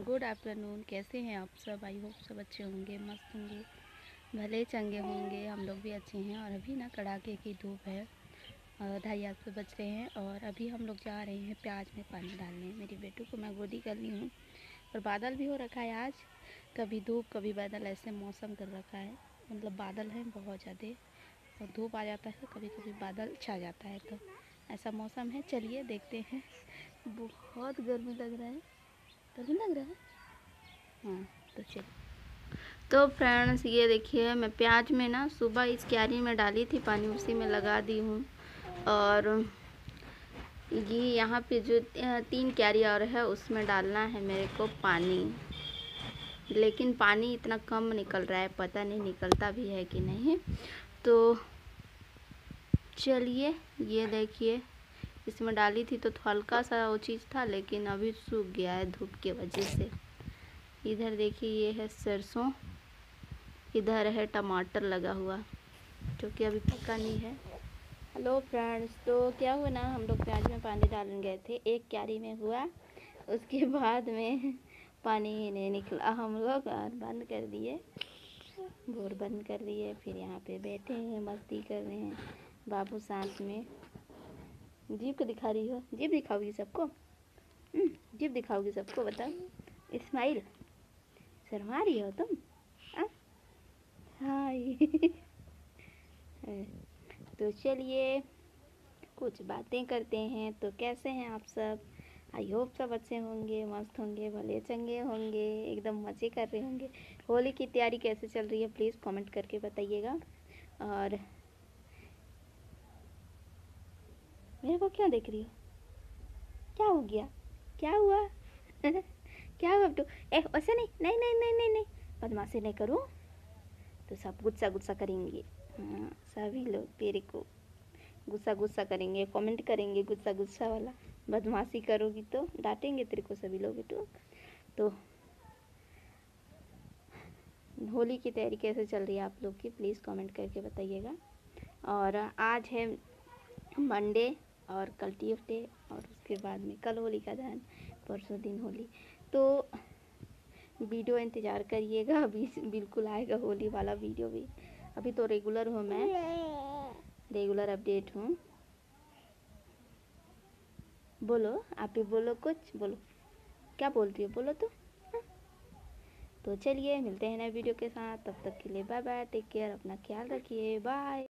Good afternoon, कैसे हैं आप सब? आई होप सब अच्छे होंगे, मस्त होंगे, भले चंगे होंगे, हम लोग भी अच्छे हैं और अभी ना कड़ाके की धूप है। ढाई आठ पे बज रहे हैं और अभी हम लोग जा रहे हैं प्याज में पानी डालने। मेरी बेटू को मैं गोदी कर ली हूँ और बादल भी हो रखा है आज। कभी धूप, कभी बादल, ऐसे मौसम कर रखा है। मतलब बादल है बहुत ज़्यादा और धूप आ जाता है कभी कभी बादल छा जाता है। तो ऐसा मौसम है, चलिए देखते हैं। बहुत गर्मी लग रहा है। गर्मी लग रहा है? हाँ तो चलिए तो फ्रेंड्स ये देखिए मैं प्याज में ना सुबह इस क्यारी में डाली थी पानी उसी में लगा दी हूँ। और ये यहाँ पे जो तीन क्यारी और है उसमें डालना है मेरे को पानी। लेकिन पानी इतना कम निकल रहा है पता नहीं निकलता भी है कि नहीं। तो चलिए ये देखिए। इसमें डाली थी तो हल्का सा वो चीज़ था, लेकिन अभी सूख गया है धूप की वजह से। इधर देखिए, ये है सरसों, इधर है टमाटर लगा हुआ, जो कि अभी पका नहीं है। हेलो फ्रेंड्स तो क्या हुआ ना, हम लोग प्याज में पानी डालने गए थे, एक क्यारी में हुआ, उसके बाद में पानी नहीं निकला, हम लोग और बंद कर दिए, बोर बंद कर दिए, फिर यहाँ पे बैठे हैं, मस्ती कर रहे हैं, बाबू सांस में। जीप को दिखा रही हो? जीप दिखाओगी सबको? हम्म, जीप दिखाओगी सबको बताओ। इस्माइल शर्मा रही हो तुम? हाय। तो चलिए कुछ बातें करते हैं। तो कैसे हैं आप सब? आई होप सब अच्छे होंगे मस्त होंगे भले चंगे होंगे एकदम मज़े कर रहे होंगे। होली की तैयारी कैसे चल रही है प्लीज़ कमेंट करके बताइएगा। और मेरे को क्यों देख रही हो? क्या हो गया? क्या हुआ? क्या हुआ तो ए, वैसे नहीं नहीं नहीं नहीं नहीं नहीं। बदमाशी नहीं करूँ? तो सब गुस्सा गुस्सा करेंगे। हाँ सभी लोग तेरे को गुस्सा गुस्सा करेंगे कमेंट करेंगे गुस्सा गुस्सा वाला। बदमाशी करोगी तो डांटेंगे तेरे को सभी लोग तो। तो होली की तैयारी कैसे चल रही है आप लोग की? प्लीज़ कमेंट करके बताइएगा। और आज है मंडे और कल ट्यूसडे और उसके बाद में कल होली का दहन, परसों दिन होली। तो वीडियो इंतज़ार करिएगा, अभी बिल्कुल आएगा होली वाला वीडियो भी। अभी तो रेगुलर हूँ मैं। रेगुलर अपडेट हूँ। बोलो, आप ही बोलो कुछ, बोलो। क्या बोल रही हो? बोलो तो। तो चलिए, मिलते हैं नए वीडियो के साथ। तब तक के लिए बाय बाय टेक केयर अपना ख्याल रखिए। बाय